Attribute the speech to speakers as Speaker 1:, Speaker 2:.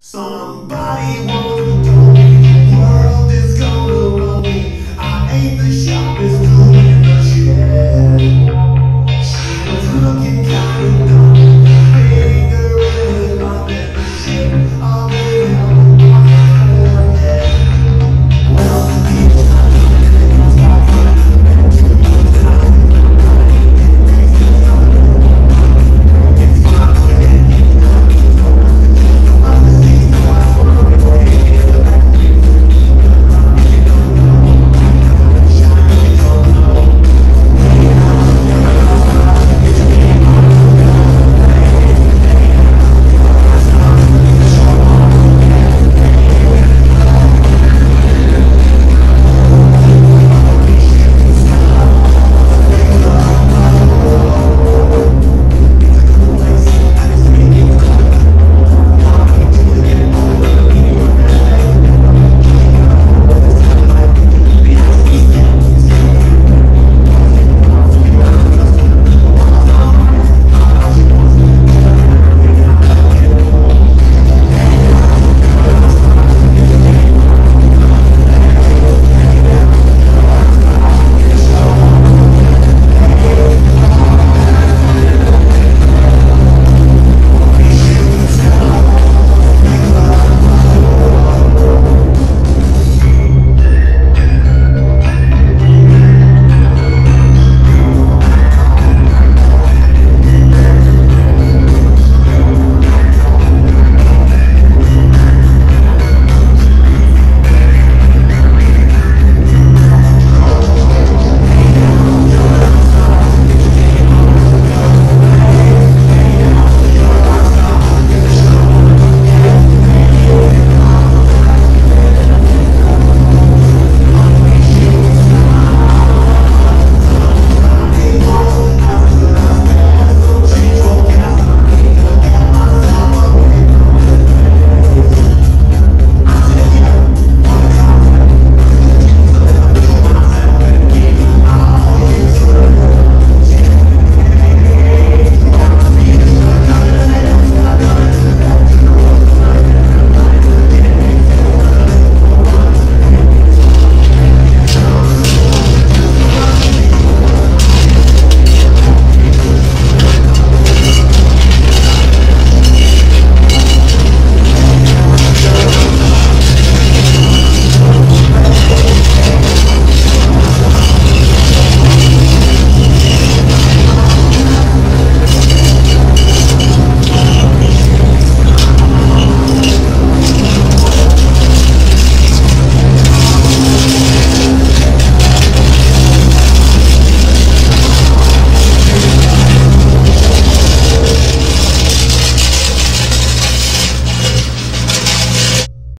Speaker 1: Somebody once